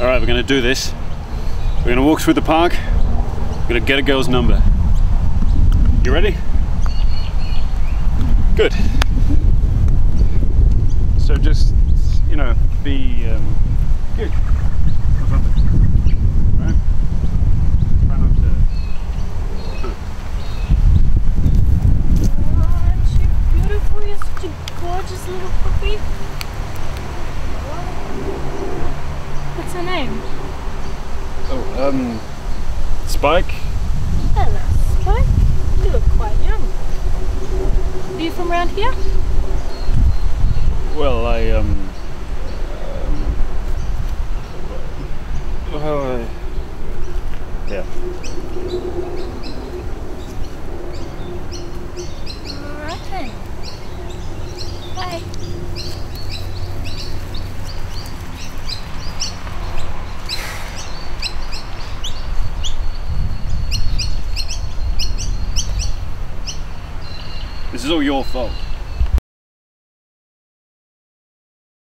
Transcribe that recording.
All right, we're gonna do this. We're gonna walk through the park. We're gonna get a girl's number. You ready? Good. So just, you know, be um, good. Name? Oh, um, Spike. Hello, Spike. You look quite young. Are you from around here? Well, I um. Well, uh, yeah. Alright then. Bye. This is all your fault.